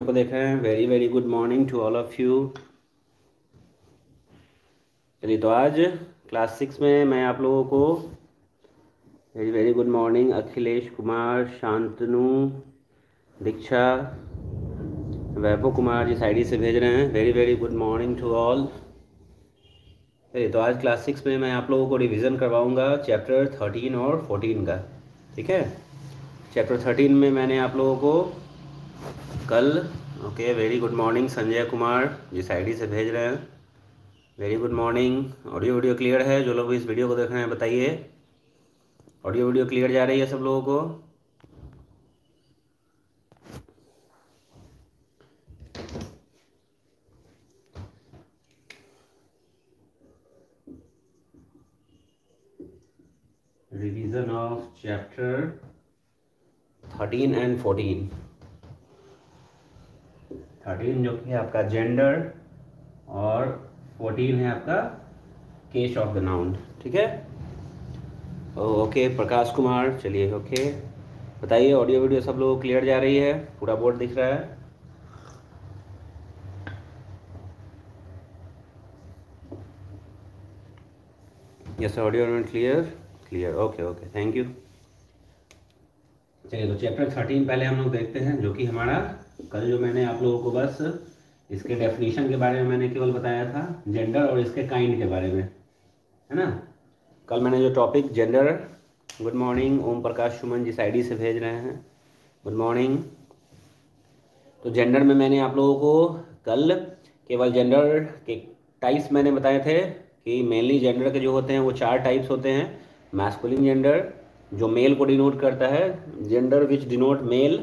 को देख रहे हैं। Very very good morning to all of you चलिए तो आज क्लास सिक्स में मैं आप लोगों को very very good morning Akhilesh Kumar, Shantanu, Diksha, Vaibhav Kumar जिस आईडी से भेज रहे हैं। Very very good morning to all चलिए तो आज क्लास सिक्स में मैं आप लोगों को रिवीजन करवाऊँगा चैप्टर थर्टीन और फोर्टीन का। ठीक है? चैप्टर थर्टीन में मैंने आप लोगों को कल okay very good morning Sanjay Kumar जिस आईडी से भेज रहे हैं। Very good morning audio video clear है? जो लोग इस वीडियो को देख रहे हैं, बताइए। ऑडियो वीडियो क्लियर जा रही है सब लोगों को? Revision of chapter thirteen and fourteen thirteen जो कि आपका जेंडर और फोर्टीन है आपका केस ऑफ़ द नाउन ठीक है? ओके प्रकाश कुमार चलिए ओके बताइए ऑडियो वीडियो सब लोग क्लियर जा रही है? पूरा बोर्ड दिख रहा है? Yes audio clear clear okay okay thank you चलिए तो चैप्टर थर्टीन पहले हम लोग देखते हैं, जो कि हमारा कल जो मैंने आप लोगों को बस इसके डेफिनेशन के बारे में मैंने केवल बताया था जेंडर और इसके काइंड के बारे में, है ना? कल मैंने जो topic gender good morning Om Prakash Suman जिस आईडी से भेज रहे हैं। गुड मॉर्निंग तो जेंडर में मैंने आप लोगों को कल केवल जेंडर के टाइप्स मैंने बताए थे कि मेनली जेंडर के जो होते हैं, वो चार टाइप्स होते हैं। मैस्कुलिन जेंडर जो मेल को डिनोट करता है gender which denote male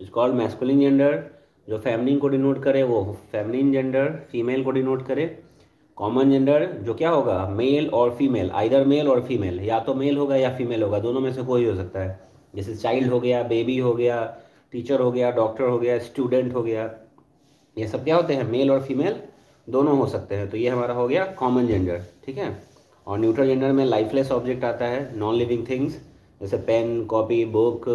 is called masculine gender जो फेमनिन को डिनोट करे, वो फेमनिन जेंडर फीमेल को डिनोट करे। कॉमन जेंडर जो क्या होगा? मेल और फीमेल आइदर मेल और फीमेल या तो मेल होगा या फीमेल होगा, दोनों में से कोई हो सकता है। जैसे चाइल्ड हो गया बेबी हो गया टीचर हो गया डॉक्टर हो गया स्टूडेंट हो गया। ये सब क्या होते हैं? मेल और फीमेल दोनों हो सकते हैं। तो ये हमारा हो गया कॉमन जेंडर ठीक है? और न्यूट्रल जेंडर में लाइफलेस ऑब्जेक्ट आता है नॉन लिविंग थिंग्स जैसे pen copy book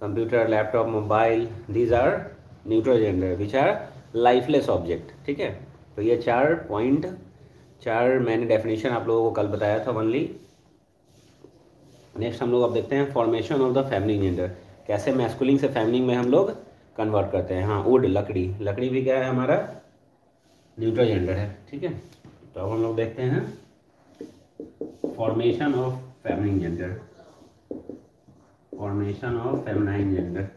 computer, laptop, mobile these are neutral gender which are lifeless object ठीक है? तो ये चार पॉइंट चार मैंने डेफिनेशन आप लोगों को कल बताया था वनली नेक्स्ट हम लोग अब देखते हैं formation of the family gender कैसे मैस्कुलिंग से फैमिली में हम लोग कन्वर्ट करते हैं? हाँ वुड लकड़ी। लकड़ी भी क्या है हमारा? न्यूट्रल जेंडर है, ठीक है? तो अब हम लोग देखते हैं formation of family gender formation of feminine gender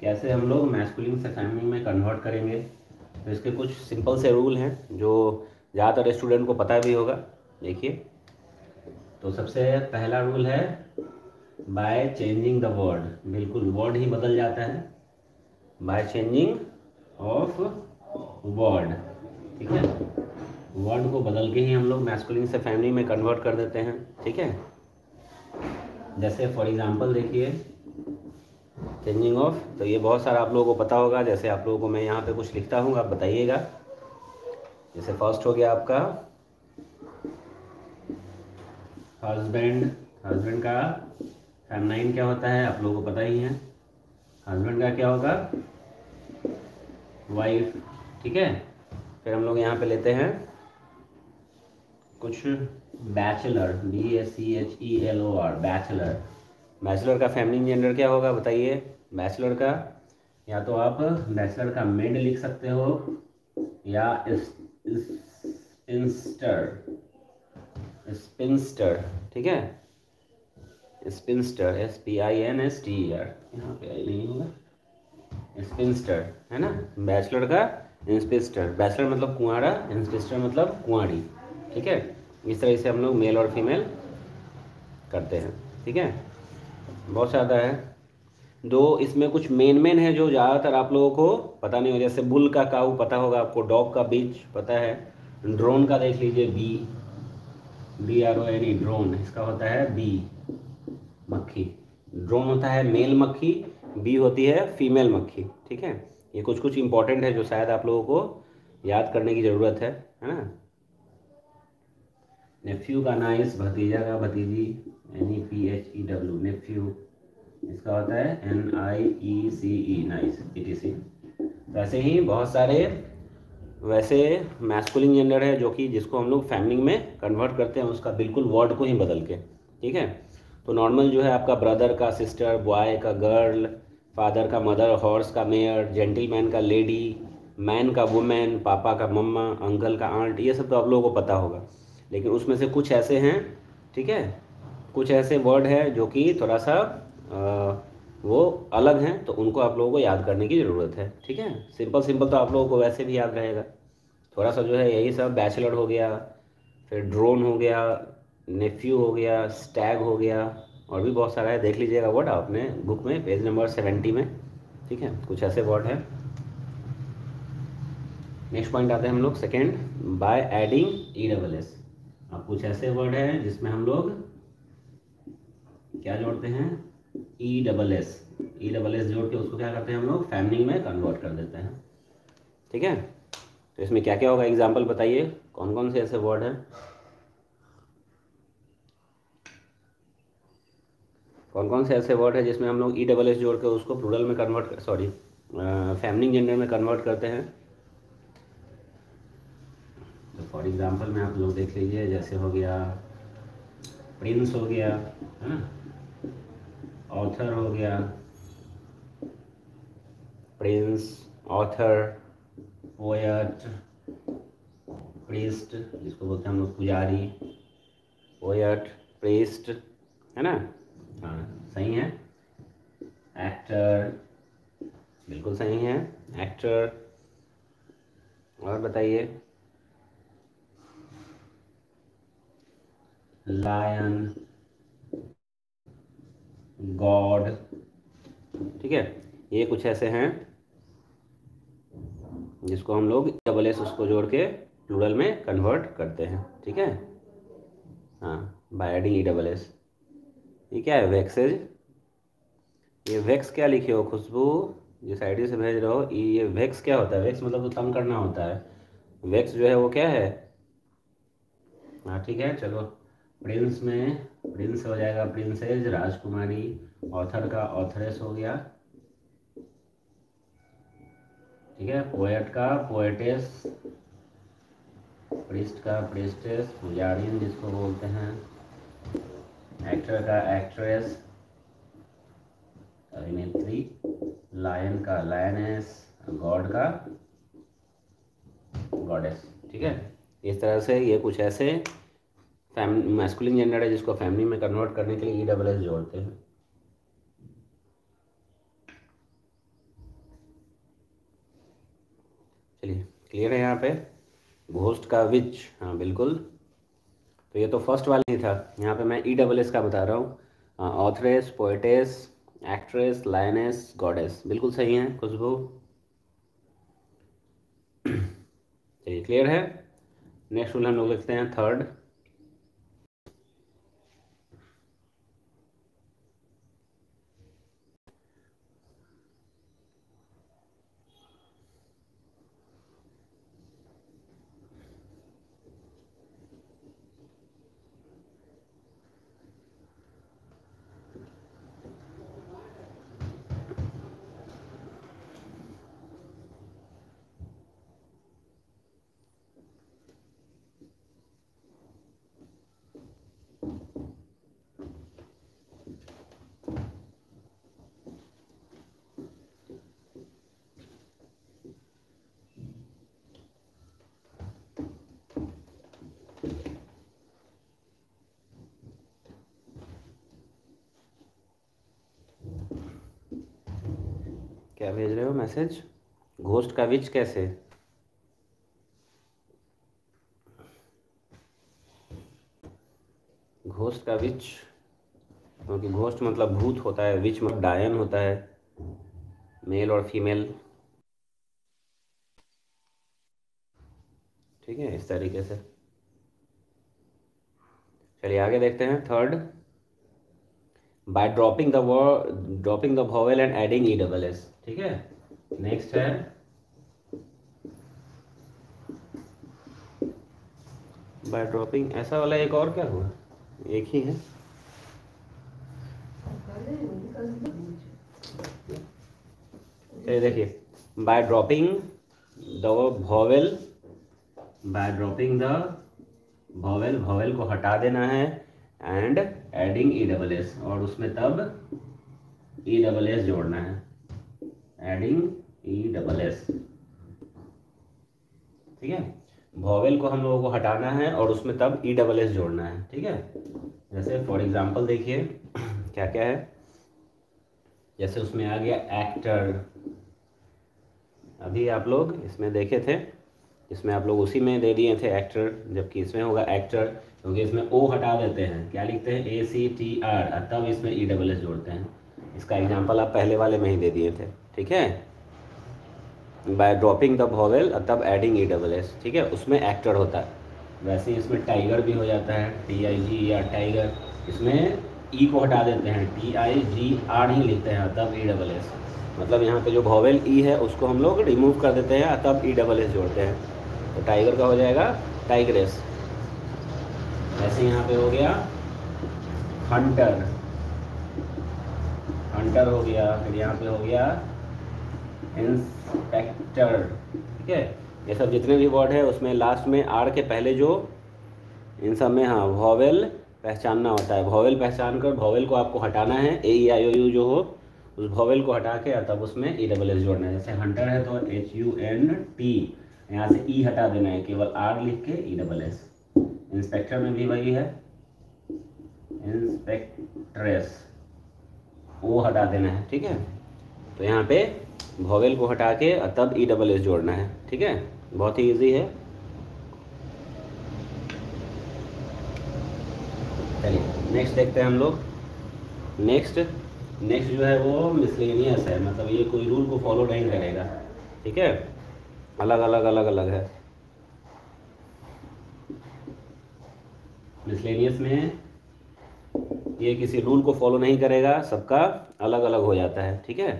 कैसे हम लोग मैस्कुलिन से फेमिनिन में कन्वर्ट करेंगे? तो इसके कुछ सिंपल से रूल हैं, जो ज़्यादातर स्टूडेंट को पता भी होगा। देखिए। तो सबसे पहला रूल है बाय चेंजिंग द वर्ड बिल्कुल वर्ड ही बदल जाता है। बाय चेंजिंग ऑफ़ वर्ड ठीक है? वर्ड को बदल के ही हम लोग मैस्कुलिन से फैमिली में कन्वर्ट कर देते हैं, ठीक है? जैसे फॉर एग्जांपल देखिए चेंजिंग ऑफ़ तो ये बहुत सारा आप लोगों को पता होगा, जैसे आप लोगों को मैं यहाँ पे कुछ लिखता हूँ, आप बताइएगा। जैसे फ़र्स्ट हो गया आपका हस्बैंड हस्बैंड का फेमनाइन क्या होता है, आप लोगों को पता ही है। हस्बैंड का क्या होगा? वाइफ ठीक है? फिर हम लोग यहाँ पे लेते हैं। कुछ bachelor B S C H E L O R bachelor. Bachelor का फैमिली जेंडर क्या होगा बताइए? बैचलर का? या तो आप बैचलर का मेड लिख सकते हो, या स्पिंस्टर स्पिंस्टर ठीक है? Spinster S P I N S T R यहाँ पे आई नहीं होगा। स्पिंस्टर है ना? बैचलर का इंस्पिस्टर बैचलर मतलब कुंवारा इंस्पिस्टर मतलब कुंवारी। ठीक है? इस तरह से हम लोग मेल और फीमेल करते हैं, ठीक है? बहुत ज़्यादा है। दो, इसमें कुछ मेन मेन है जो ज़्यादातर आप लोगों को पता नहीं हो जैसे बुल का काऊ पता होगा आपको डॉग का बीच पता है। ड्रोन का देख लीजिए B B R O N E drone इसका होता है बी मक्खी। ड्रोन होता है मेल मक्खी बी होती है फीमेल मक्खी, ठीक है? ये कुछ कुछ इंपॉर्टेंट है जो शायद आप लोगों को याद करने की ज़रूरत है है ना? नेफ्यू का नाइस भतीजा का भतीजी N E P H E W nephew. इसका होता है N I E C E niece E T C वैसे ही बहुत सारे वैसे मैस्कुलिन जेंडर है जो कि जिसको हम लोग फैमिली में कन्वर्ट करते हैं, उसका बिल्कुल वर्ड को ही बदल के, ठीक है? तो नॉर्मल जो है आपका ब्रदर का सिस्टर बॉय का गर्ल फादर का मदर हॉर्स का मेयर जेंटलमैन का लेडी मैन का वुमेन पापा का मम्मा अंकल का आंट ये सब तो आप लोगों को पता होगा। लेकिन उसमें से कुछ ऐसे हैं ठीक है? कुछ ऐसे वर्ड है जो कि थोड़ा सा आ, वो अलग हैं तो उनको आप लोगों को याद करने की ज़रूरत है ठीक है? सिंपल सिंपल तो आप लोगों को वैसे भी याद रहेगा। थोड़ा सा जो है यही सब बैचलर हो गया फिर ड्रोन हो गया नेफ्यू हो गया स्टैग हो गया और भी बहुत सारा है। देख लीजिएगा वर्ड आपने बुक में पेज नंबर सेवेंटी में ठीक है? कुछ ऐसे वर्ड है। नेक्स्ट पॉइंट आते हैं हम लोग। Second by adding E double S अब कुछ ऐसे वर्ड हैं जिसमें हम लोग क्या जोड़ते हैं? E double S E double S जोड़ के उसको क्या करते हैं हम लोग? फैमिली में कन्वर्ट कर देते हैं। ठीक है? तो इसमें क्या क्या होगा? एग्ज़ाम्पल बताइए। कौन कौन से ऐसे वर्ड हैं? कौन कौन से ऐसे वर्ड है जिसमें हम लोग ई डबल एस जोड़ के उसको प्लूरल में कन्वर्ट सॉरी फैमिली जेंडर में कन्वर्ट करते हैं? फॉर एग्जांपल में आप लोग देख लीजिए, जैसे हो गया प्रिंस हो गया, है ना? ऑथर हो गया। प्रिंस ऑथर पोएट प्रीस्ट जिसको बोलते हैं हम लोग पुजारी पोएट प्रिस्ट है ना? हाँ सही है? एक्टर बिल्कुल सही है। एक्टर और बताइए? लायन गॉड ठीक है? ये कुछ ऐसे हैं जिसको हम लोग डबल एस उसको जोड़ के प्लूरल में कन्वर्ट करते हैं, ठीक है? हाँ by adding E double S ये क्या है? वैक्सेज ये वैक्स क्या लिखे हो? खुशबू जिस आईडी से भेज रहे हो, ये वैक्स क्या होता है? वैक्स मतलब तो तंग करना होता है। वैक्स जो है वो क्या है? हाँ ठीक है, चलो। प्रिंस में, प्रिंस हो जाएगा प्रिंसेज राजकुमारी, ऑथर का ऑथरेस हो गया। ठीक है, पोएट का पोएटेस, प्रिस्ट का प्रिस्टेस पुजारियन जिसको बोलते हैं, एक्टर का एक्ट्रेस, अभिनेत्री, लायन का लायनेस, गॉड का गॉडेस। ठीक है, इस तरह से ये कुछ ऐसे फैमिली मैस्कुलिन जेंडर है जिसको फैमिली में कन्वर्ट करने के लिए ई डबल एस जोड़ते हैं। चलिए क्लियर है यहाँ पे? घोस्ट का विच हाँ बिल्कुल। तो ये तो फ़र्स्ट वाला ही था। यहाँ पे मैं ई डबल एस का बता रहा हूँ। Authoress poetess actress lioness goddess बिल्कुल सही है, खुशबू। चलिए क्लियर है। नेक्स्ट रूल हम लोग लिखते हैं थर्ड क्या भेज रहे हो मैसेज? घोस्ट का विच कैसे? घोस्ट का विच, क्योंकि घोस्ट मतलब भूत होता है, विच मतलब डायन होता है, मेल और फीमेल। ठीक है, इस तरीके से। चलिए आगे देखते हैं, third. By dropping the word dropping the vowel and adding E double S ठीक है? नेक्स्ट है. बाय ड्रॉपिंग ऐसा वाला एक और क्या हुआ? एक ही है. देखिए by dropping the vowel by dropping the vowel vowel को हटा देना है and adding E double S और उसमें तब ई डबल एस जोड़ना है। एडिंग ई डबल एस ठीक है? वॉवेल को हम लोगों को हटाना है और उसमें तब ई डबल एस जोड़ना है। ठीक है? जैसे फॉर एग्जांपल देखिए क्या क्या है? जैसे उसमें आ गया एक्टर अभी आप लोग इसमें देखे थे, इसमें आप लोग उसी में दे दिए थे एक्टर जबकि इसमें होगा एक्टर क्योंकि इसमें ओ हटा देते हैं। क्या लिखते हैं? ए सी टी आर तब इसमें ई डबल एस जोड़ते हैं। इसका एग्ज़ाम्पल आप पहले वाले में ही दे दिए थे। ठीक है? बाय ड्रॉपिंग द वॉवेल तब एडिंग ई डबल एस ठीक है? उसमें एक्टर होता है। वैसे इसमें टाइगर भी हो जाता है। टी आई जी या टाइगर इसमें ई को हटा देते हैं। टी आई जी आर ही लिखते हैं। तब ई डबल एस मतलब यहाँ पे जो भोवेल ई है, उसको हम लोग रिमूव कर देते हैं। तब ई डबल एस जोड़ते हैं। तो टाइगर का हो जाएगा टाइग्रेस ऐसे यहाँ पे हो गया हंटर हंटर हो गया, फिर यहाँ पे हो गया इंस्पेक्टर ठीक है? ये सब जितने भी वर्ड है, उसमें लास्ट में आर के पहले जो, इन सब में हाँ वॉवेल पहचानना होता है। वॉवेल पहचान कर वॉवेल को आपको हटाना है ए आई ओ यू जो हो, उस वॉवेल को हटा के, तब उसमें ई डबल एस जोड़ना है। जैसे हंटर है तो एच यू एन टी यहाँ से ई e हटा देना है, केवल आर लिख के ई डबल एस इंस्पेक्टर में भी वही है। इंस्पेक्ट्रेस वो हटा देना है, ठीक है? तो यहाँ पे वॉवेल को हटा के तब ई डबल एस जोड़ना है, ठीक है? बहुत ही इजी है। चलिए नेक्स्ट देखते हैं हम लोग। नेक्स्ट नेक्स्ट जो है वो मिसलेनियस है मतलब ये कोई रूल को फॉलो नहीं करेगा, ठीक है? अलग अलग अलग अलग है। मिसलेनियस में ये किसी रूल को फॉलो नहीं करेगा, सबका अलग अलग हो जाता है, ठीक है?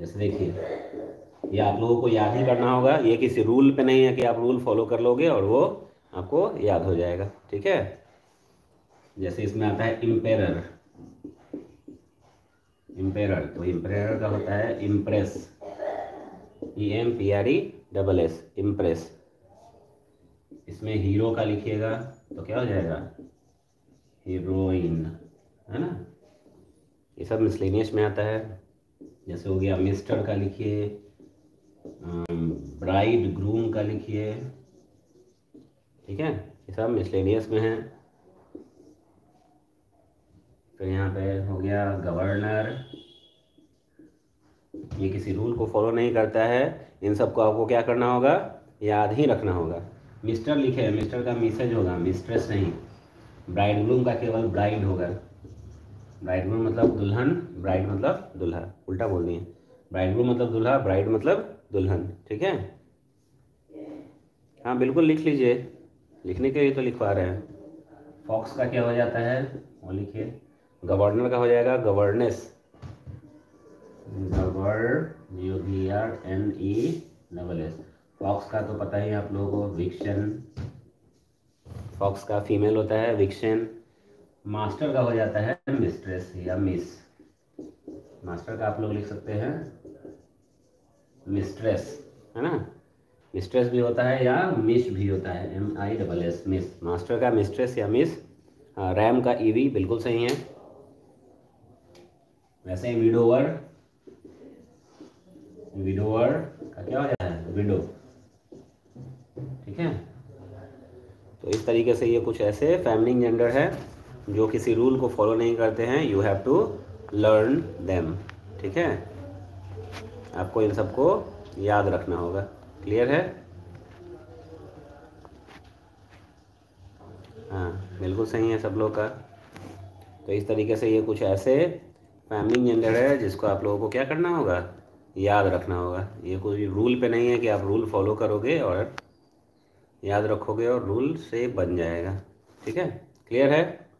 जैसे देखिए, ये आप लोगों को याद ही करना होगा, ये किसी रूल पे नहीं है कि आप रूल फॉलो कर लोगे और वो आपको याद हो जाएगा, ठीक है? जैसे इसमें आता है इम्पेरर इम्पेरर तो इम्पेरर का होता है empress E M P R E double S empress इसमें हीरो का लिखिएगा। तो क्या हो जाएगा? हीरोइन है ना? ये सब मिसलिनियस में आता है। जैसे हो गया मिस्टर का लिखिए ब्राइड ग्रूम का लिखिए। ठीक है? ये सब मिसलेनियस में है। फिर यहाँ पे हो गया गवर्नर ये किसी रूल को फॉलो नहीं करता है। इन सबको आपको क्या करना होगा? याद ही रखना होगा। मिस्टर लिखे, मिस्टर का मिसेज होगा मिस्ट्रेस नहीं। ब्राइड ग्रूम का केवल ब्राइड होगा। ब्राइड ग्रूम मतलब दुल्हन ब्राइड मतलब दुल्हा उल्टा बोल दिए। ब्राइड ग्रूम मतलब दुल्हा ब्राइड मतलब दुल्हन। ठीक है? हाँ बिल्कुल लिख लीजिए। लिखने के लिए तो लिखवा रहे हैं। फॉक्स का क्या हो जाता है? वो लिखिए। गवर्नर का हो जाएगा governess govern G O B R N E double S fox का तो पता ही आप लोगों को विक्शन फॉक्स का फीमेल होता है विक्शन मास्टर का हो जाता है मिस्ट्रेस या मिस मास्टर का आप लोग लिख सकते हैं मिस्ट्रेस है ना? मिस्ट्रेस भी होता है या मिस भी होता है M I double S miss master का मिस्ट्रेस या मिस रैम का ईवी e बिल्कुल सही है। वैसे ही विडोवर विडोवर का क्या हो जाता है? विडो। ठीक है? तो इस तरीके से ये कुछ ऐसे फैमिली जेंडर है जो किसी रूल को फॉलो नहीं करते हैं। You have to learn them ठीक है? आपको इन सबको याद रखना होगा। क्लियर है? हाँ बिल्कुल सही है सब लोग का। तो इस तरीके से ये कुछ ऐसे फैमिली जेंडर है जिसको आप लोगों को क्या करना होगा? याद रखना होगा। ये कोई रूल पे नहीं है कि आप रूल फॉलो करोगे और याद रखोगे और रूल से बन जाएगा। ठीक है? क्लियर है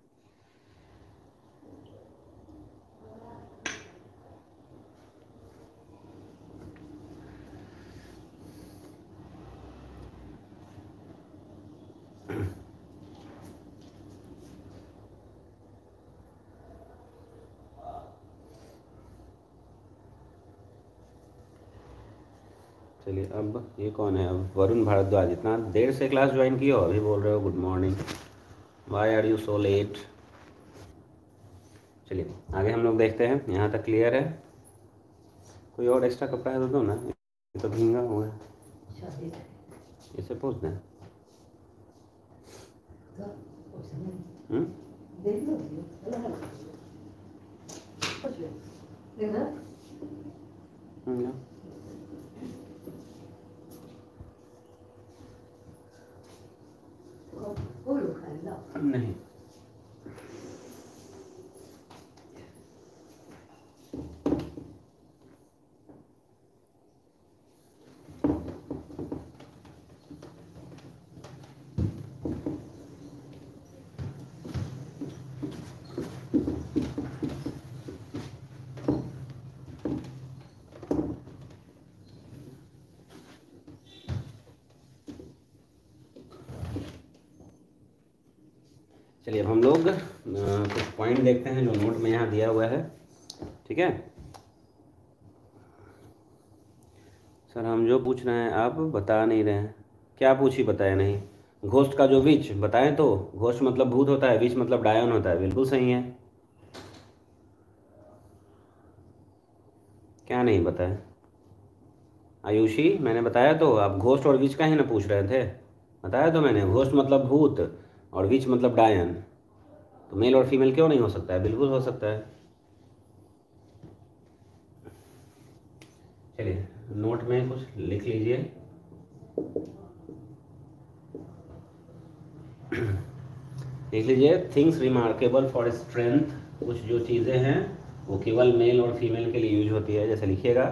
चलिए अब ये कौन है? वरुण भारद्वाज इतना देर से क्लास ज्वाइन किया हो अभी बोल रहे हो good morning why are you so late चलिए आगे हम लोग देखते हैं। यहाँ तक क्लियर है? कोई और एक्स्ट्रा कपड़ा है तो दो ना। ये तो भींगा हुआ है। इसे पूछ दें। हम्म? हम्म, नहीं चलिए अब हम लोग पॉइंट देखते हैं जो नोट में यहाँ दिया हुआ है। ठीक है? सर, हम जो पूछ रहे हैं, आप बता नहीं रहे हैं। क्या पूछी बताया नहीं? घोष्ट का जो विच बताएँ तो। घोस्ट मतलब भूत होता है विच मतलब डायन होता है। बिल्कुल सही है। क्या नहीं बताया? आयुषी, मैंने बताया तो। आप घोस्ट और विच का ही ना पूछ रहे थे। बताया तो मैंने। घोस्ट मतलब भूत और विच मतलब डायन। तो मेल और फीमेल क्यों नहीं हो सकता है? बिल्कुल हो सकता है। चलिए नोट में कुछ लिख लीजिए। लिख लीजिए थिंग्स रिमार्केबल फॉर स्ट्रेंथ कुछ जो चीज़ें हैं, वो केवल मेल और फीमेल के लिए यूज़ होती है, जैसे लिखिएगा।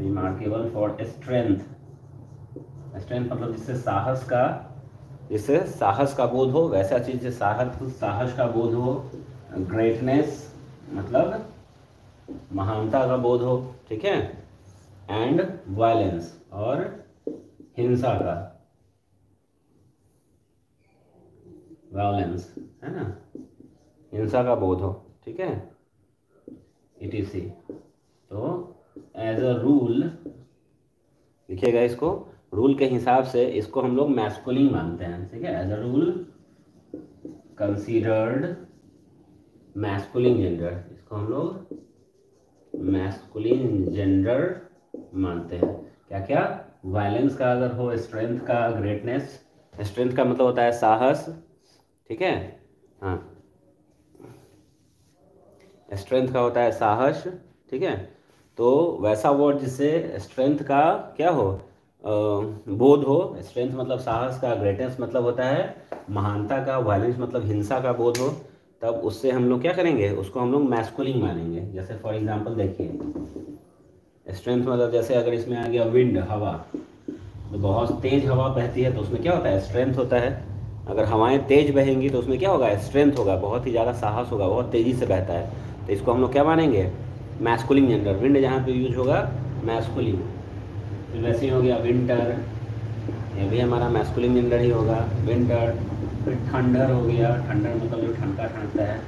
रिमार्केबल फॉर स्ट्रेंथ स्ट्रेंथ मतलब जिससे साहस का जिससे साहस का बोध हो, वैसा चीज़ से साहस साहस का बोध हो ग्रेटनेस मतलब महानता का बोध हो, ठीक है? एंड वायलेंस और हिंसा का। वायलेंस है ना? हिंसा का बोध हो, ठीक है? इटीसी तो एज अ रूल लिखिएगा इसको रूल के हिसाब से इसको हम लोग मैस्कुलिन मानते हैं, ठीक है? As a rule considered masculine gender इसको हम लोग मैस्कुलिन जेंडर मानते हैं। क्या क्या वायलेंस का अगर हो स्ट्रेंथ का ग्रेटनेस स्ट्रेंथ का मतलब होता है साहस, ठीक है? हाँ। स्ट्रेंथ का होता है साहस, ठीक है? तो वैसा वर्ड जिससे स्ट्रेंथ का क्या हो? बोध हो स्ट्रेंथ मतलब साहस का ग्रेटनेस मतलब होता है महानता का वायलेंस मतलब हिंसा का बोध हो, तब उससे हम लोग क्या करेंगे? उसको हम लोग मैस्कुलिंग मानेंगे। जैसे फॉर एग्जांपल देखिए स्ट्रेंथ मतलब जैसे अगर इसमें आ गया विंड हवा तो बहुत तेज हवा बहती है तो उसमें क्या होता है? स्ट्रेंथ होता है। अगर हवाएँ तेज बहेंगी तो उसमें क्या होगा? स्ट्रेंथ होगा, बहुत ही ज़्यादा साहस होगा, बहुत तेज़ी से बहता है। तो इसको हम लोग क्या मानेंगे? मैस्कुलिंग जेंडर विंड जहाँ पे यूज़ होगा मैस्कुलिंग फिर वैसे ही हो गया विंटर ये भी हमारा मैस्कुलिन जेंडर ही होगा विंटर फिर ठंडर हो गया ठंडर मतलब जो ठंडा ठंडता है,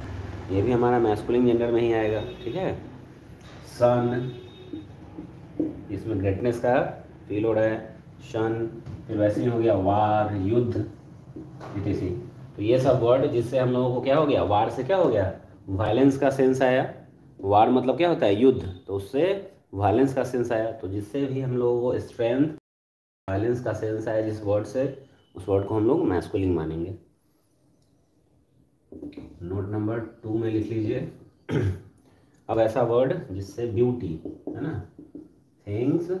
ये भी हमारा मैस्कुलिन जेंडर में ही आएगा, ठीक है? सन इसमें ग्रेटनेस का फील हो रहा है शन फिर वैसे ही हो गया वार युद्ध इसी तो ये सब वर्ड जिससे हम लोगों को क्या हो गया वार से क्या हो गया? वायलेंस का सेंस आया वार मतलब क्या होता है? युद्ध तो उससे वायलेंस का सेंस आया तो जिससे भी हम लोगों को स्ट्रेंथ वायलेंस का सेंस आया जिस वर्ड से, उस वर्ड को हम लोग मैस्कुलिंग मानेंगे। नोट नंबर टू में लिख लीजिए। अब ऐसा वर्ड जिससे ब्यूटी है ना? थिंग्स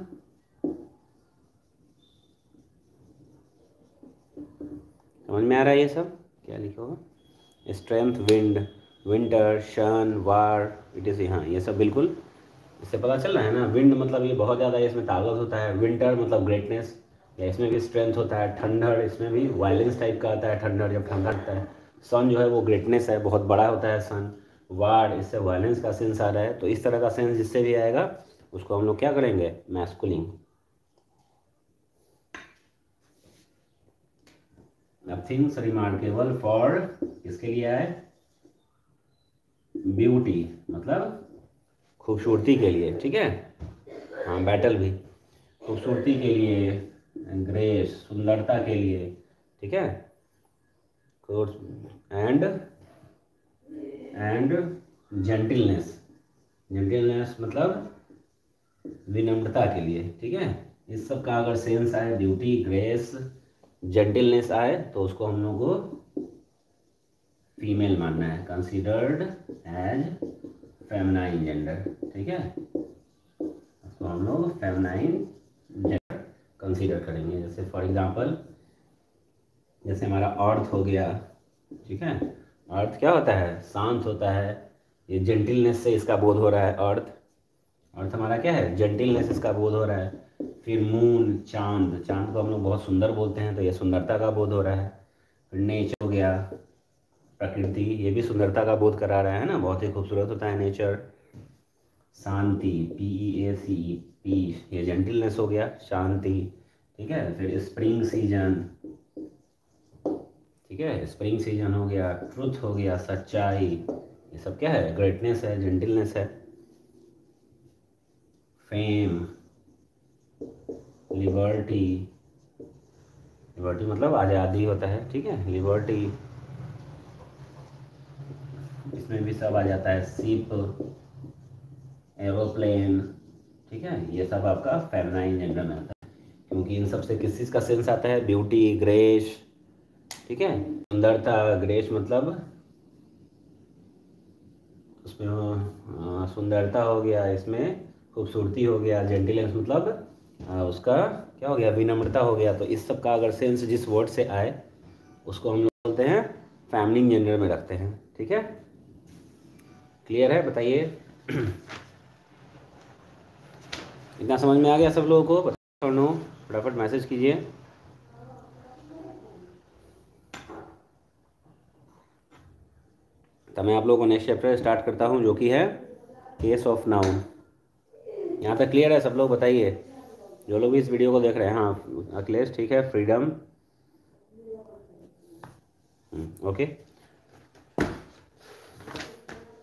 समझ में आ रहा है ये सब? क्या लिखा होगा स्ट्रेंथ विंड विंटर शन वार इट इज़ हाँ ये सब बिल्कुल इससे पता चल रहा है ना विंड मतलब ये बहुत ज़्यादा इसमें ताकत होता है विंटर मतलब ग्रेटनेस या इसमें भी स्ट्रेंथ होता है ठंडर इसमें भी वायलेंस टाइप का आता है ठंडर जब ठंडा होता है सन जो है वो ग्रेटनेस है, बहुत बड़ा होता है सन वार्ड इससे वायलेंस का सेंस आ रहा है तो इस तरह का सेंस जिससे भी आएगा, उसको हम लोग क्या करेंगे? मैस्कुलिंग नथिंग्स रिमार्केबल फॉर इसके लिए आए? ब्यूटी मतलब खूबसूरती के लिए, ठीक है? हाँ बैटल भी। खूबसूरती के लिए ग्रेस सुंदरता के लिए, ठीक है? एंड एंड जेंटिलनेस जेंटिलनेस मतलब विनम्रता के लिए, ठीक है? इस सब का अगर सेंस आए ड्यूटी ग्रेस जेंटिलनेस आए तो उसको हम लोग को फीमेल मानना है। कंसिडर्ड एज फेमनाइन जेंडर ठीक है? तो हम लोग फेमनाइन जेंडर कंसीडर करेंगे। जैसे फॉर एग्जांपल जैसे हमारा अर्थ हो गया, ठीक है? अर्थ क्या होता है? शांत होता है। ये जेंटिलनेस से इसका बोध हो रहा है अर्थ अर्थ हमारा क्या है? जेंटिलनेस इसका बोध हो रहा है। फिर मून चाँद। चाँद को हम लोग बहुत सुंदर बोलते हैं तो ये सुंदरता का बोध हो रहा है। फिर नेचर हो गया। प्रकृति, ये भी सुंदरता का बोध करा रहा है ना? बहुत ही खूबसूरत होता है nature Shanti P E A C P ये जेंटिलनेस हो गया, शांति. ठीक है? फिर स्प्रिंग सीज़न ठीक है? स्प्रिंग सीज़न हो गया ट्रुथ हो गया, सच्चाई. ये सब क्या है? ग्रेटनेस है जेंटिलनेस है. फेम लिबर्टी लिबर्टी मतलब आज़ादी होता है, ठीक है? लिबर्टी इसमें भी सब आ जाता है। सिप एरोप्लेन ठीक है? ये सब आपका फेमनाइन जेंडर में आता है। क्योंकि इन सबसे किस चीज़ का सेंस आता है? ब्यूटी ग्रेस ठीक है? सुंदरता ग्रेस मतलब उसमें सुंदरता हो गया इसमें खूबसूरती हो गया जेंटिलेंस मतलब आ, उसका क्या हो गया? विनम्रता हो गया। तो इस सब का अगर सेंस जिस वर्ड से आए उसको हम लोग बोलते हैं फैमिली जेंडर में रखते हैं ठीक है? क्लियर है? बताइए। इतना समझ में आ गया सब लोगों को? फटाफट मैसेज कीजिए। तो मैं आप लोगों को नेक्स्ट चैप्टर स्टार्ट करता हूँ जो कि है केस ऑफ़ नाउन यहाँ तक क्लियर है सब लोग बताइए। जो लोग भी इस वीडियो को देख रहे हैं हाँ अखिलेश ठीक है फ्रीडम ओके हम्म,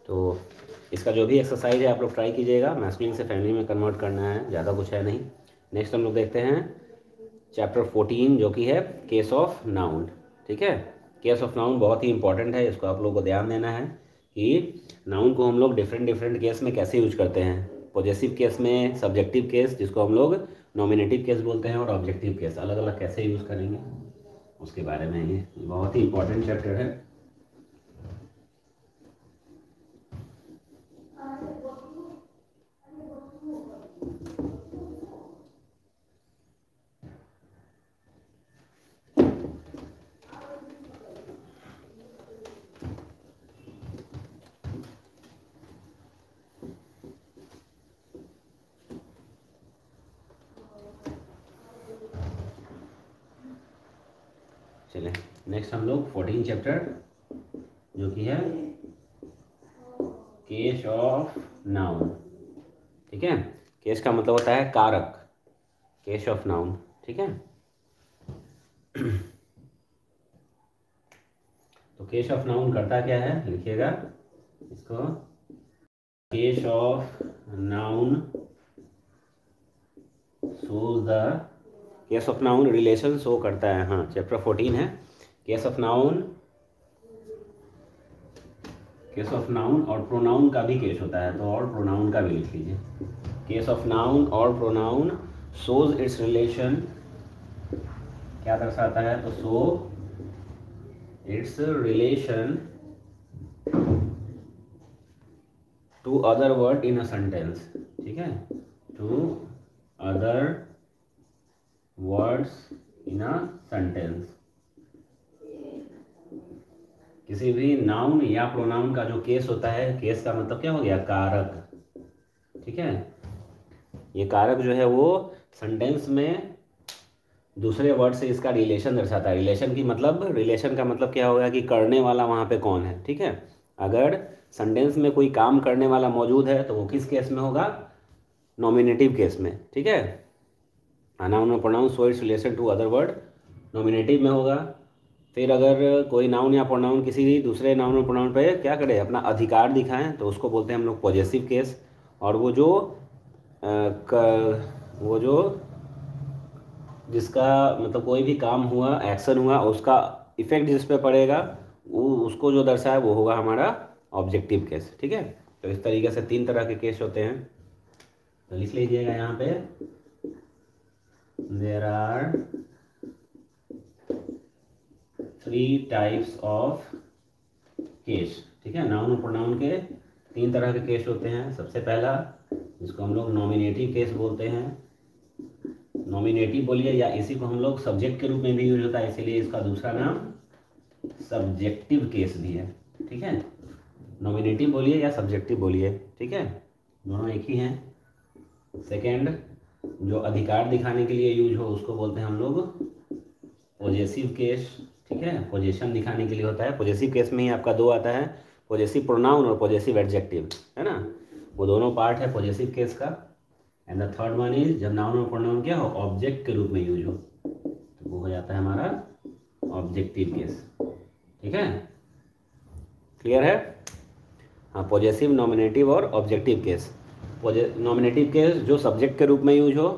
तो इसका जो भी एक्सरसाइज है, आप लोग ट्राई कीजिएगा। मैस्कुलिन से फैमिली में कन्वर्ट करना है, ज़्यादा कुछ है नहीं। नेक्स्ट हम लोग देखते हैं चैप्टर फोर्टीन जो कि है केस ऑफ़ नाउन ठीक है? केस ऑफ़ नाउन बहुत ही इंपॉर्टेंट है, इसको आप लोग को ध्यान देना है कि नाउन को हम लोग डिफरेंट डिफरेंट केस में कैसे यूज़ करते हैं। पॉजिटिव केस में सब्जेक्टिव केस जिसको हम लोग नॉमिनेटिव केस बोलते हैं, और ऑब्जेक्टिव केस अलग अलग कैसे यूज़ करेंगे, उसके बारे में ये बहुत ही इंपॉर्टेंट चैप्टर है। चले। नेक्स्ट हम लोग फोर्टीन चैप्टर जो कि है केस ऑफ़ नाउन ठीक है? केस का मतलब होता है कारक। केस ऑफ़ नाउन ठीक है? तो केस ऑफ़ नाउन करता क्या है? लिखिएगा। इसको case of noun shows the case of noun relation show करता है हाँ चैप्टर फोर्टीन है। Case of noun case of noun और प्रोनाउन का भी केस होता है तो और प्रोनाउन का भी लिख लीजिए। केस ऑफ़ नाउन और प्रोनाउन शोज़ इट्स रिलेशन क्या दर्शाता है तो show its relation to other word in a sentence ठीक है? To other words in a sentence किसी भी नाउन या प्रोनाउन का जो केस होता है केस का मतलब क्या हो गया? कारक। ठीक है? ये कारक जो है वो सेंटेंस में दूसरे वर्ड से इसका रिलेशन दर्शाता है। रिलेशन की मतलब रिलेशन का मतलब क्या होगा कि करने वाला वहाँ पे कौन है? ठीक है? अगर सेंटेंस में कोई काम करने वाला मौजूद है तो वो किस केस में होगा? नॉमिनेटिव केस में। ठीक है? नाउन में pronoun so its relation to other word nominative में होगा। फिर अगर कोई नाउन या प्रोनाउन किसी भी दूसरे नाउन और प्रोनाउन पे क्या करे? अपना अधिकार दिखाएँ तो उसको बोलते हैं हम लोग पॉजिटिव केस और वो जो आ, क, वो जो जिसका मतलब कोई भी काम हुआ एक्शन हुआ उसका इफ़ेक्ट जिस पे पड़ेगा वो उसको जो दर्शाए वो होगा हमारा ऑब्जेक्टिव केस ठीक है? तो इस तरीके से तीन तरह के केस होते हैं। तो लिख लीजिएगा यहाँ पे। There are three types of case ठीक है? नाउन और प्रोनाउन के तीन तरह के केस होते हैं। सबसे पहला, जिसको हम लोग नॉमिनेटिव केस बोलते हैं। नॉमिनेटिव बोलिए, या इसी को हम लोग सब्जेक्ट के रूप में भी यूज़ होता है, इसीलिए इसका दूसरा नाम सब्जेक्टिव केस भी है। ठीक है? नॉमिनेटिव बोलिए या सब्जेक्टिव बोलिए, ठीक है? दोनों एक ही हैं। सेकेंड जो अधिकार दिखाने के लिए यूज़ हो, उसको बोलते हैं हम लोग पॉजेसिव केस ठीक है? पोजेशन दिखाने के लिए होता है। पॉजेसिव केस में ही आपका दो आता है पॉजेसिव प्रोनाउन और पॉजेसिव एडजेक्टिव है ना? वो दोनों पार्ट है पॉजेसिव केस का। And the third one is जब नाउन और प्रोनाउन क्या हो ऑब्जेक्ट के रूप में यूज़ हो तो वो हो जाता है हमारा ऑब्जेक्टिव केस ठीक है? क्लियर है? हाँ पॉजिटिव नॉमिनेटिव और ऑब्जेक्टिव केस नॉमिनेटिव केस जो सब्जेक्ट के रूप में यूज़ हो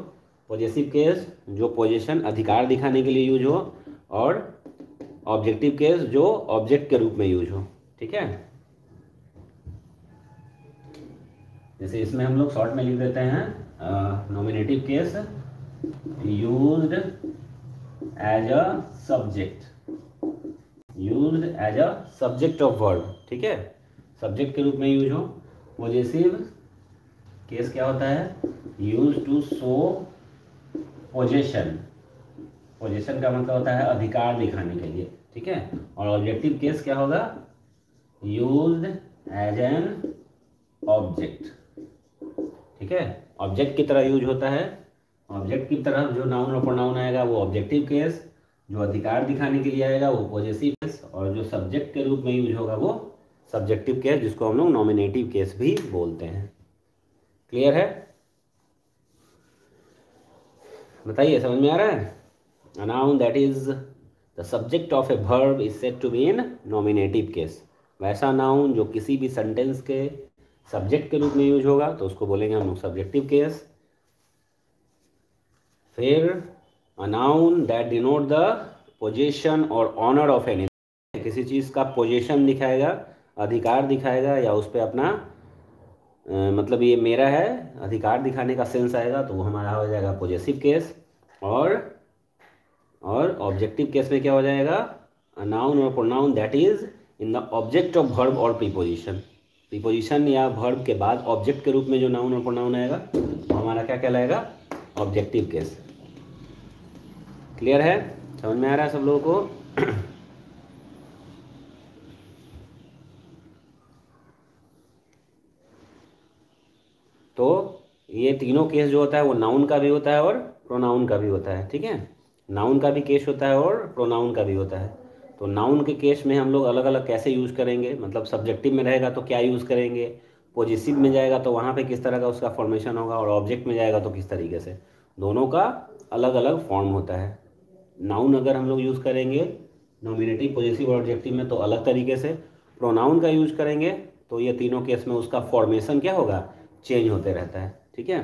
पॉजेसिव केस जो पोजेशन अधिकार दिखाने के लिए यूज़ हो, और ऑब्जेक्टिव केस जो ऑब्जेक्ट के रूप में यूज़ हो, ठीक है? जैसे इसमें हम लोग शॉर्ट में लिख देते हैं nominative case used as a subject used as a subject of word ठीक है? सब्जेक्ट के रूप में यूज़ हो पॉजिटिव केस क्या होता है? Use to show possession possession का मतलब होता है अधिकार दिखाने के लिए, ठीक है? और ऑब्जेक्टिव केस क्या होगा? यूज़ एज एन ऑब्जेक्ट ठीक है? ऑब्जेक्ट की तरह यूज़ होता है। ऑब्जेक्ट की तरह जो नाउन और प्रोनाउन आएगा, वो ऑब्जेक्टिव केस जो अधिकार दिखाने के लिए आएगा, वो पॉजिटिव केस और जो सब्जेक्ट के रूप में यूज़ होगा, वो सब्जेक्टिव केस जिसको हम लोग नॉमिनेटिव केस भी बोलते हैं। क्लियर है? बताइए, समझ में आ रहा है? Noun that is the subject of a verb is said to be in nominative case. वैसा नाउन जो किसी भी सेंटेंस के सब्जेक्ट के रूप में यूज़ होगा तो उसको बोलेंगे हम लोग सब्जेक्टिव केस फिर a noun that denote the position और ऑनर ऑफ़ एनी किसी चीज़ का पोजीशन दिखाएगा, अधिकार दिखाएगा, या उस पर अपना मतलब ये मेरा है, अधिकार दिखाने का सेंस आएगा तो वो हमारा हो जाएगा पॉजिटिव केस और और ऑब्जेक्टिव केस में क्या हो जाएगा? नाउन और pronoun that is in the object of verb और प्रीपोजिशन प्रीपोजिशन या वर्ब के बाद ऑब्जेक्ट के रूप में जो नाउन और प्रोनाउन आएगा, वो हमारा क्या कहलाएगा? ऑब्जेक्टिव केस क्लियर है? समझ में आ रहा है सब लोगों को तो ये तीनों केस जो होता है वो नाउन का भी होता है और प्रोनाउन का भी होता है, ठीक है? नाउन का भी केस होता है और प्रोनाउन का भी होता है। तो नाउन के केस में हम लोग अलग अलग कैसे यूज़ करेंगे? मतलब सब्जेक्टिव में रहेगा तो क्या यूज़ करेंगे? पॉजिटिव में जाएगा तो वहाँ पे किस तरह का उसका फॉर्मेशन होगा और ऑब्जेक्ट में जाएगा तो किस तरीके से? दोनों का अलग अलग फॉर्म होता है। नाउन अगर हम लोग यूज़ करेंगे नॉमिनेटिव पॉजिटिव और ऑब्जेक्टिव में तो अलग तरीके से प्रोनाउन का यूज़ करेंगे तो ये तीनों केस में उसका फॉर्मेशन क्या होगा? चेंज होते रहता है। ठीक है?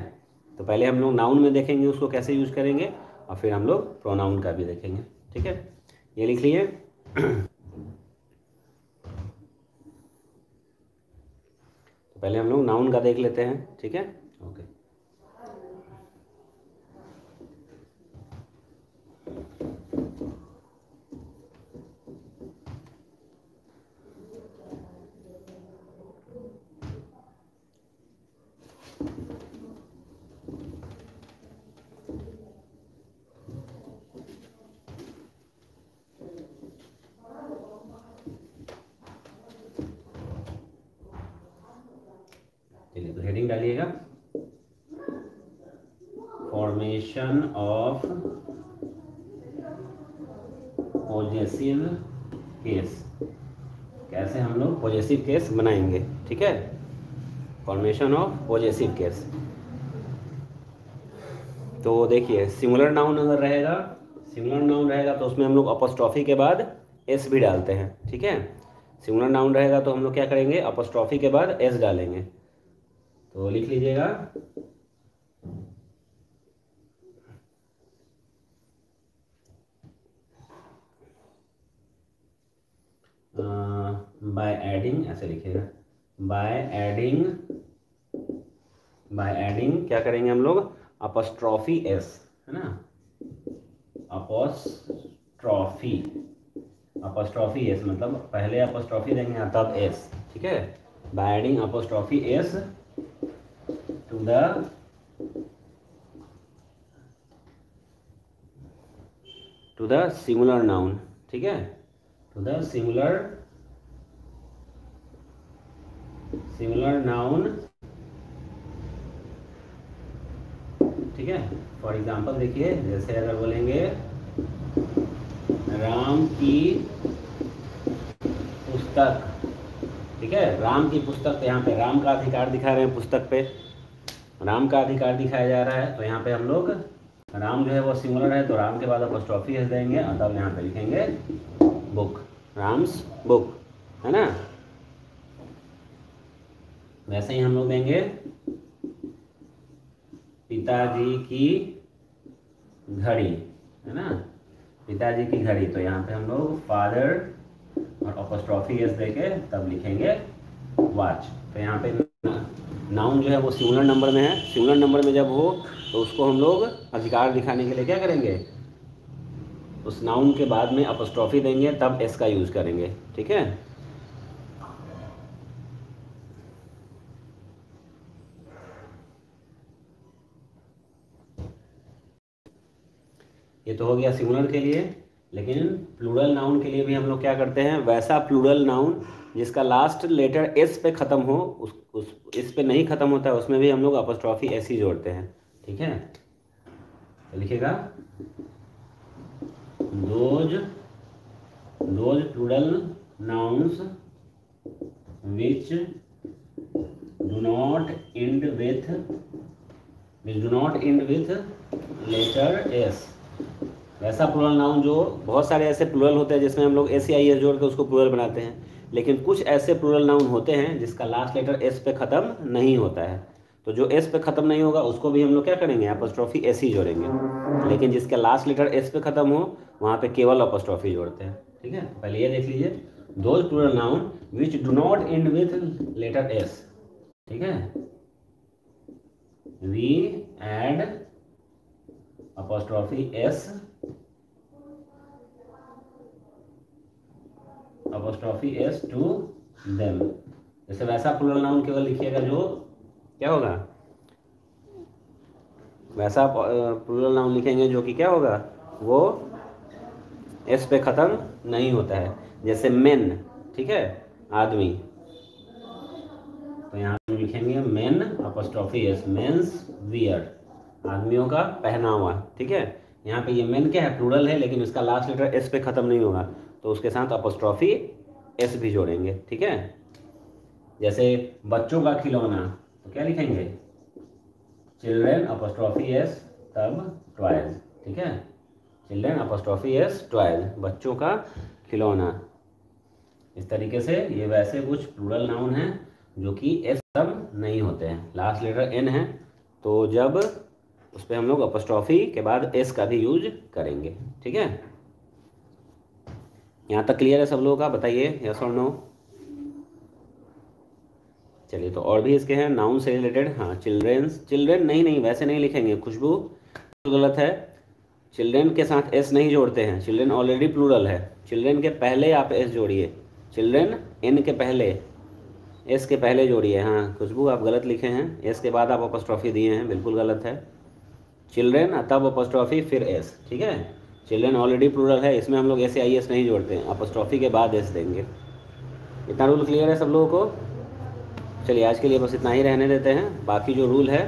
तो पहले हम लोग नाउन में देखेंगे, उसको कैसे यूज़ करेंगे और फिर हम लोग प्रोनाउन का भी देखेंगे, ठीक है? ये लिख लिए तो पहले हम लोग नाउन का देख लेते हैं, ठीक है? ओके डालिएगा। फॉर्मेशन ऑफ़ पॉजेसिव केस कैसे हम लोग पॉजेसिव केस बनाएँगे, ठीक है? फॉर्मेशन ऑफ़ पॉजेसिव केस तो देखिए सिमुलर नाउन अगर रहेगा सिमुलर नाउन रहेगा तो उसमें हम लोग अपोस्ट्रॉफी के बाद एस भी डालते हैं, ठीक है? सिमुलर नाउन रहेगा तो हम लोग क्या करेंगे? अपोस्ट्रॉफी के बाद एस डालेंगे। तो लिख लीजिएगा। बाय एडिंग ऐसे लिखिएगा। बाय एडिंग बाय एडिंग क्या करेंगे हम लोग? अपस्ट्रॉफी एस है ना? अपस्ट्रॉफी अपस्ट्रॉफी एस मतलब पहले अपस्ट्रॉफी देंगे, तब एस ठीक है? By adding apostrophe S to the to the singular noun ठीक है? To the singular similar noun ठीक है? फॉर एग्ज़ाम्पल देखिए, जैसे अगर बोलेंगे, राम की पुस्तक। ठीक है? राम की पुस्तक तो यहाँ पे राम का अधिकार दिखा रहे हैं पुस्तक पे। राम का अधिकार दिखाया जा रहा है तो यहाँ पे हम लोग, राम जो है वो सिंगुलर है तो राम के बाद अपोस्ट्रॉफी एस देंगे, और तब यहाँ पे लिखेंगे बुक राम्स बुक है ना? वैसे ही हम लोग देंगे, पिताजी की घड़ी, है ना? पिताजी की घड़ी तो यहाँ पे हम लोग फादर और अपोस्ट्रॉफी एस देके तब लिखेंगे वाच तो यहाँ पे नाउन जो है वो सिंगुलर नंबर में है। सिंगुलर नंबर में जब हो तो उसको हम लोग अधिकार दिखाने के लिए क्या करेंगे? उस नाउन के बाद में अपोस्ट्रॉफी देंगे, तब एस का यूज़ करेंगे। ठीक है? ये तो हो गया सिंगुलर के लिए। लेकिन प्लूरल नाउन के लिए भी हम लोग क्या करते हैं, वैसा प्लूरल नाउन जिसका लास्ट लेटर एस पे ख़त्म हो, उस उस, इस पे नहीं ख़त्म होता है, उसमें भी हम लोग अपस्ट्रॉफी एस ही जोड़ते हैं। ठीक है? तो लिखिएगा। Those those plural nouns which do not end with which do not end with letter S वैसा प्लूरल नाउन जो बहुत सारे ऐसे प्लूरल होते हैं जिसमें हम लोग एस आई एस जोड़ के उसको प्लूरल बनाते हैं। लेकिन कुछ ऐसे प्लूरल नाउन होते हैं जिसका लास्ट लेटर एस पे ख़त्म नहीं होता है। तो जो एस पे ख़त्म नहीं होगा, उसको भी हम लोग क्या करेंगे? अपोस्ट्रॉफी एस ही जोड़ेंगे। लेकिन जिसका लास्ट लेटर एस पे ख़त्म हो, वहाँ पे केवल अपोस्ट्रॉफी जोड़ते हैं। ठीक है? पहले ये देख लीजिए। Those plural noun which do not end with letter S ठीक है? We add apostrophe s apostrophe S to them. जैसे वैसा प्लूरल नाउन केवल लिखिएगा जो, क्या होगा? वैसा प्लूरल नाउन लिखेंगे जो कि क्या होगा? वो एस पे ख़त्म नहीं होता है। जैसे मेन ठीक है? आदमी। तो यहाँ लिखेंगे men apostrophe S men's wear आदमियों का पहनावा ठीक है? यहाँ पे ये मेन क्या है? प्लूरल है, लेकिन इसका लास्ट लेटर एस पे ख़त्म नहीं होगा। तो उसके साथ अपोस्ट्रॉफी एस भी जोड़ेंगे, ठीक है? जैसे बच्चों का खिलौना तो क्या लिखेंगे? चिल्ड्रेन अपोस्ट्रॉफी एस तब ट्वाइज ठीक है? चिल्ड्रेन अपोस्ट्रॉफी एस ट्वाइज बच्चों का खिलौना। इस तरीके से ये वैसे कुछ प्लूरल नाउन हैं, जो कि एस तब नहीं होते हैं। लास्ट लेटर एन है तो जब उस पर हम लोग अपोस्ट्रॉफी के बाद एस का भी यूज़ करेंगे, ठीक है? यहाँ तक क्लियर है सब लोगों का? बताइए यस और नो चलिए तो और भी इसके हैं नाउन से रिलेटेड हाँ चिल्ड्रेंस चिल्ड्रेन नहीं नहीं, वैसे नहीं लिखेंगे, खुशबू गलत है। चिल्ड्रेन के साथ एस नहीं जोड़ते हैं चिल्ड्रेन ऑलरेडी प्लूरल है। चिल्ड्रेन के पहले आप एस जोड़िए चिल्ड्रेन एन के पहले एस के पहले जोड़िए हाँ खुशबू आप गलत लिखे हैं एस के बाद आप अपस्ट्रॉफी दिए हैं, बिल्कुल गलत है। चिल्ड्रेन तब अपोस्ट्रॉफी फिर एस ठीक है? चिल्ड्रेन ऑलरेडी प्लूरल है, इसमें हम लोग ऐसे आई एस नहीं जोड़ते हैं। अपोस्ट्रॉफी के बाद एस देंगे। इतना रूल क्लियर है सब लोगों को? चलिए, आज के लिए बस इतना ही रहने देते हैं। बाकी जो रूल है,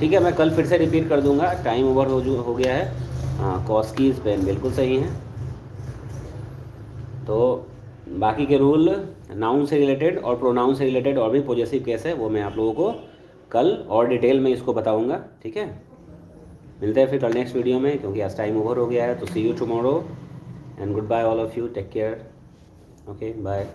ठीक है, मैं कल फिर से रिपीट कर दूँगा। टाइम ओवर हो हो गया है। हाँ कॉस्कीज पेन बिल्कुल सही है। तो बाकी के रूल नाउन से रिलेटेड और प्रोनाउन से रिलेटेड और भी पॉजिटिव केस है, वो मैं आप लोगों को कल और डिटेल में इसको बताऊँगा। ठीक है? मिलते हैं फिर कल नेक्स्ट वीडियो में, क्योंकि आज टाइम ओवर हो गया है तो see you tomorrow and goodbye all of you take care okay bye